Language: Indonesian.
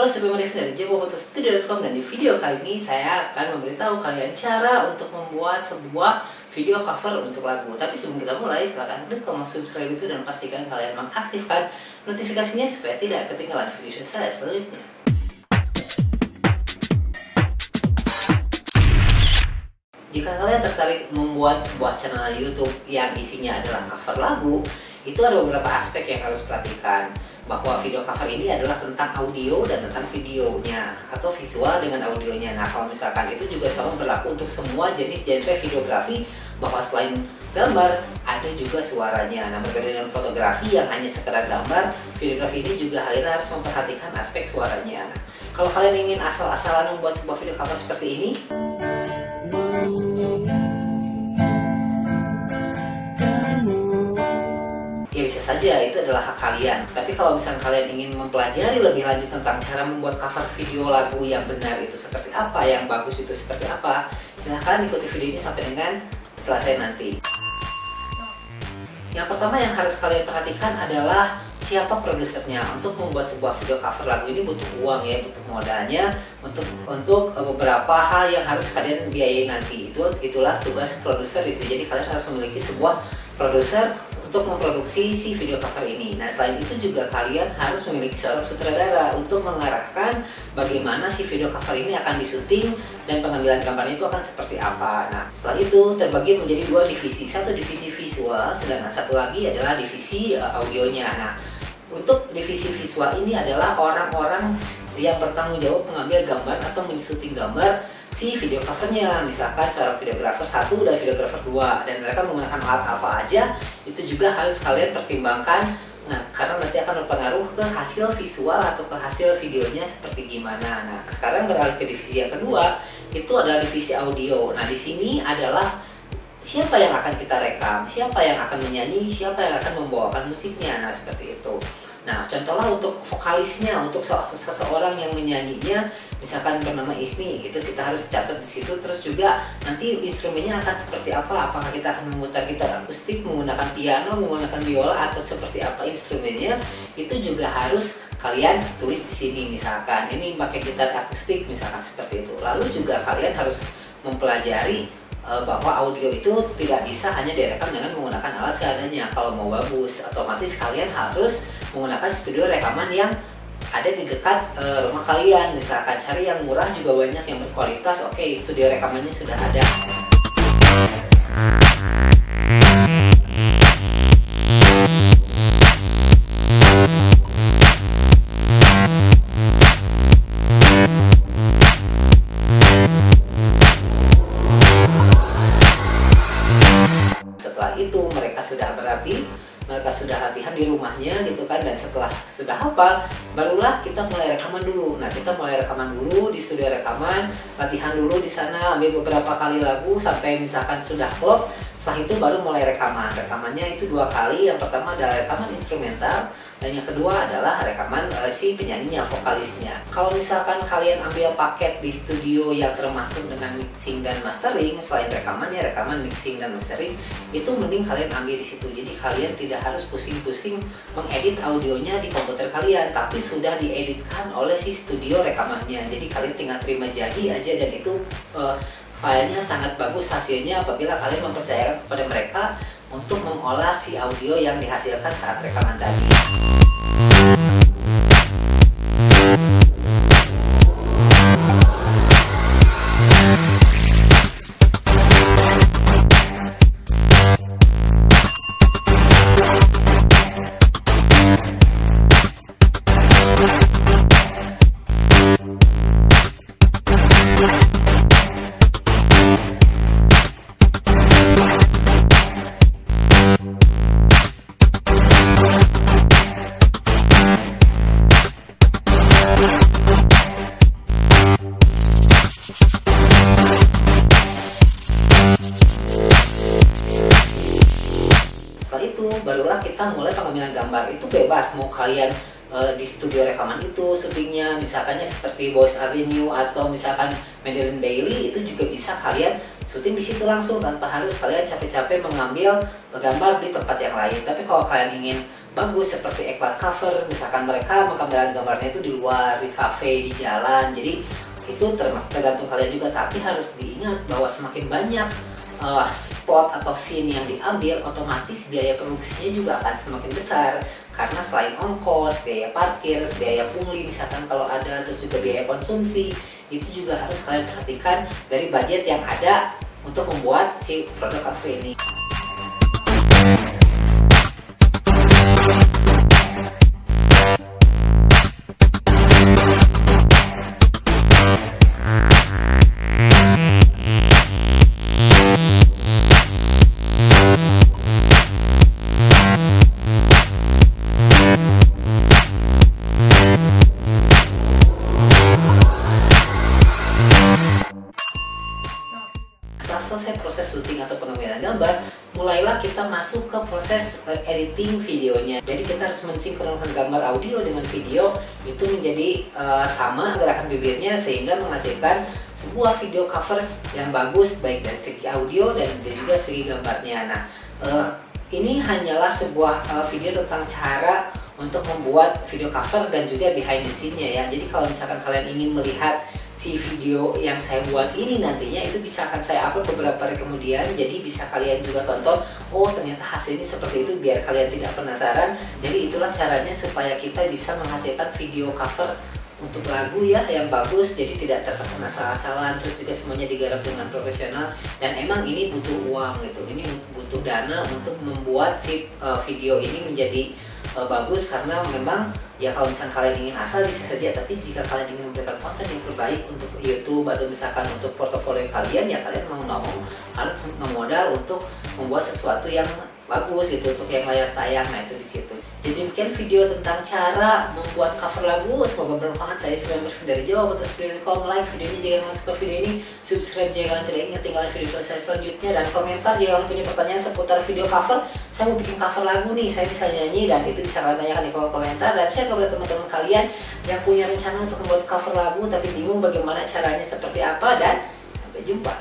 Halo Sobat Marif dari jawabantustudio.com dan di video kali ini saya akan memberitahu kalian cara untuk membuat sebuah video cover untuk lagu. Tapi sebelum kita mulai, silahkan klik tombol subscribe itu dan pastikan kalian mengaktifkan notifikasinya supaya tidak ketinggalan video saya selanjutnya. Jika kalian tertarik membuat sebuah channel YouTube yang isinya adalah cover lagu, itu ada beberapa aspek yang harus perhatikan bahwa video cover ini adalah tentang audio dan tentang videonya atau visual dengan audionya. Nah, kalau misalkan itu juga sama berlaku untuk semua jenis genre videografi bahwa selain gambar ada juga suaranya. Nah, berbeda dengan fotografi yang hanya sekedar gambar, videografi ini juga kalian harus memperhatikan aspek suaranya. Kalau kalian ingin asal-asalan membuat sebuah video cover seperti ini, bisa saja itu adalah hak kalian. Tapi kalau misalnya kalian ingin mempelajari lebih lanjut tentang cara membuat cover video lagu yang benar itu seperti apa yang bagus itu seperti apa silahkan ikuti video ini sampai dengan selesai nanti. Yang pertama yang harus kalian perhatikan adalah siapa produsernya. Untuk membuat sebuah video cover lagu ini butuh uang ya butuh modalnya untuk untuk beberapa hal yang harus kalian biayai nanti. Itu itulah tugas produser jadi kalian harus memiliki sebuah produser untuk memproduksi si video cover ini. Nah, selain itu juga kalian harus memiliki seorang sutradara untuk mengarahkan bagaimana si video cover ini akan disuting dan pengambilan gambarnya itu akan seperti apa. Nah, setelah itu terbagi menjadi dua divisi. Satu divisi visual, sedangkan satu lagi adalah divisi uh, audionya. Nah, untuk divisi visual ini adalah orang-orang yang bertanggung jawab mengambil gambar atau mensyuting gambar si video covernya. Misalkan seorang videografer satu dan videografer dua dan mereka menggunakan alat apa aja itu juga harus kalian pertimbangkan. Nah karena nanti akan berpengaruh ke hasil visual atau ke hasil videonya seperti gimana. Nah sekarang beralih ke divisi yang kedua itu adalah divisi audio. Nah di sini adalah siapa yang akan kita rekam siapa yang akan menyanyi siapa yang akan membawakan musiknya. Nah seperti itu. Nah, contohlah untuk vokalisnya, untuk seseorang yang menyanyinya, misalkan bernama Ismi, itu kita harus catat di situ. Terus juga nanti instrumennya akan seperti apa? Apakah kita akan memutar gitar akustik, menggunakan piano, menggunakan biola, atau seperti apa instrumennya? Itu juga harus kalian tulis di sini. Misalkan ini pakai gitar akustik, misalkan seperti itu. Lalu juga kalian harus mempelajari uh, bahwa audio itu tidak bisa hanya direkam dengan menggunakan alat seadanya. Kalau mau bagus, otomatis kalian harus menggunakan studio rekaman yang ada di dekat uh, rumah kalian. Misalkan cari yang murah juga banyak yang berkualitas. Oke, okay, studio rekamannya sudah ada. mereka sudah latihan di rumahnya gitu kan dan setelah sudah hafal barulah kita mulai rekaman dulu. Nah kita mulai rekaman dulu di studio rekaman latihan dulu di sana ambil beberapa kali lagu sampai misalkan sudah klop setelah itu baru mulai rekaman. Rekamannya itu dua kali. Yang pertama adalah rekaman instrumental dan yang kedua adalah rekaman uh, si penyanyinya, vokalisnya. Kalau misalkan kalian ambil paket di studio yang termasuk dengan mixing dan mastering, selain rekamannya, rekaman, mixing dan mastering, itu mending kalian ambil di situ. Jadi kalian tidak harus pusing-pusing mengedit audionya di komputer kalian, tapi sudah dieditkan oleh si studio rekamannya. Jadi kalian tinggal terima jadi aja dan itu uh, filenya sangat bagus hasilnya apabila kalian mempercayakan kepada mereka untuk mengolah si audio yang dihasilkan saat rekaman tadi. Mulai pengambilan gambar itu bebas. Mau kalian uh, di studio rekaman itu syutingnya misalkannya seperti Boys Avenue atau misalkan Madeline Bailey itu juga bisa kalian syuting di situ langsung tanpa harus kalian capek-capek mengambil gambar di tempat yang lain. Tapi kalau kalian ingin bagus seperti eklat cover misalkan mereka mengambil gambarnya itu di luar di cafe di jalan jadi itu tergantung kalian juga. Tapi harus diingat bahwa semakin banyak uh, spot atau scene yang diambil otomatis biaya produksinya juga akan semakin besar. Karena selain ongkos biaya parkir biaya pungli misalkan kalau ada terus juga biaya konsumsi itu juga harus kalian perhatikan dari budget yang ada untuk membuat si produk cover ini masuk ke proses uh, editing videonya. Jadi kita harus mensinkronkan gambar audio dengan video itu menjadi uh, sama gerakan bibirnya sehingga menghasilkan sebuah video cover yang bagus baik dari segi audio dan juga segi gambarnya. Nah, uh, ini hanyalah sebuah uh, video tentang cara untuk membuat video cover dan juga behind the scene-nya ya. Jadi kalau misalkan kalian ingin melihat si video yang saya buat ini nantinya itu bisa akan saya upload beberapa hari kemudian. Jadi bisa kalian juga tonton oh ternyata hasilnya seperti itu biar kalian tidak penasaran. Jadi itulah caranya supaya kita bisa menghasilkan video cover untuk lagu ya yang bagus jadi tidak terkesan asal-asalan terus juga semuanya digarap dengan profesional. Dan emang ini butuh uang gitu ini butuh dana untuk membuat si uh, video ini menjadi uh, bagus karena memang ya kalau misalnya kalian ingin asal bisa saja. Tapi jika kalian ingin memberikan konten yang terbaik untuk YouTube atau misalkan untuk portofolio kalian ya kalian mau nggak mau harus ngemodal untuk membuat sesuatu yang bagus gitu untuk yang layar tayang nah itu di situ. Jadi demikian video tentang cara membuat cover lagu semoga bermanfaat. Saya sudah dari Jawa atas kom like videonya jangan lupa suka video ini. Subscribe jika kalian tidak tinggalin video saya selanjutnya. Dan komentar jika kalian punya pertanyaan seputar video cover. Saya mau bikin cover lagu nih saya bisa nyanyi dan itu bisa kalian tanyakan di kolom komentar. Dan saya kepada teman-teman kalian yang punya rencana untuk membuat cover lagu tapi bingung bagaimana caranya seperti apa. Dan sampai jumpa